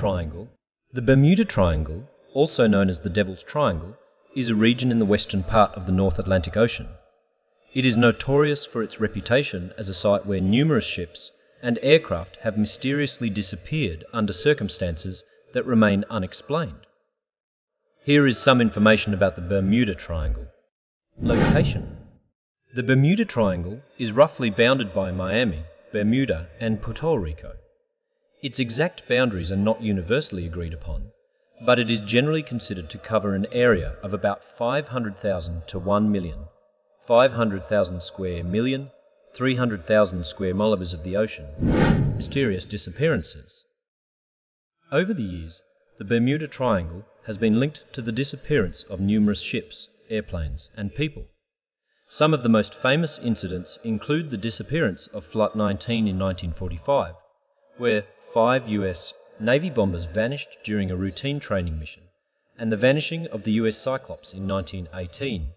Triangle The Bermuda Triangle, also known as the Devil's Triangle, is a region in the western part of the North Atlantic Ocean. It is notorious for its reputation as a site where numerous ships and aircraft have mysteriously disappeared under circumstances that remain unexplained. Here is some information about the Bermuda Triangle. Location The Bermuda Triangle is roughly bounded by Miami, Bermuda, and Puerto Rico. Its exact boundaries are not universally agreed upon, but it is generally considered to cover an area of about 500,000 to 1 million, 500,000 square million, 300,000 square miles of the ocean. Mysterious disappearances. Over the years, the Bermuda Triangle has been linked to the disappearance of numerous ships, airplanes, and people. Some of the most famous incidents include the disappearance of Flight 19 in 1945, where five US Navy bombers vanished during a routine training mission, and the vanishing of the USS Cyclops in 1918,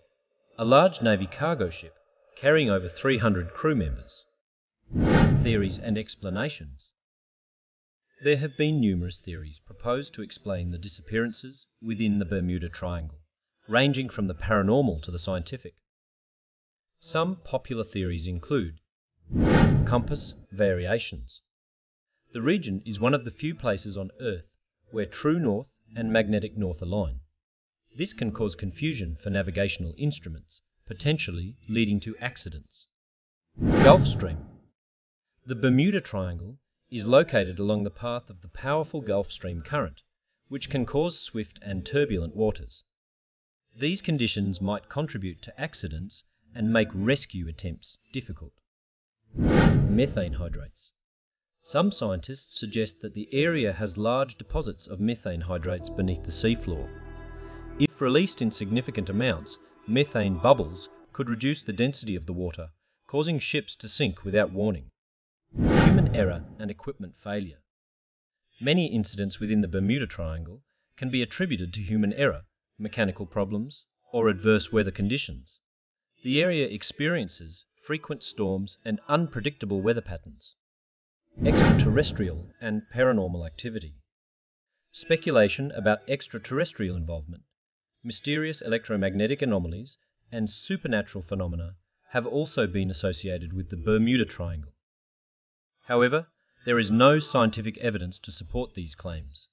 a large Navy cargo ship carrying over 300 crew members. Theories and explanations. There have been numerous theories proposed to explain the disappearances within the Bermuda Triangle, ranging from the paranormal to the scientific. Some popular theories include compass variations. The region is one of the few places on Earth where true north and magnetic north align. This can cause confusion for navigational instruments, potentially leading to accidents. Gulf Stream The Bermuda Triangle is located along the path of the powerful Gulf Stream current, which can cause swift and turbulent waters. These conditions might contribute to accidents and make rescue attempts difficult. Methane hydrates some scientists suggest that the area has large deposits of methane hydrates beneath the seafloor. If released in significant amounts, methane bubbles could reduce the density of the water, causing ships to sink without warning. Human error and equipment failure. Many incidents within the Bermuda Triangle can be attributed to human error, mechanical problems, or adverse weather conditions. The area experiences frequent storms and unpredictable weather patterns extraterrestrial and paranormal activity, speculation about extraterrestrial involvement, mysterious electromagnetic anomalies, and supernatural phenomena have also been associated with the Bermuda Triangle. However, there is no scientific evidence to support these claims.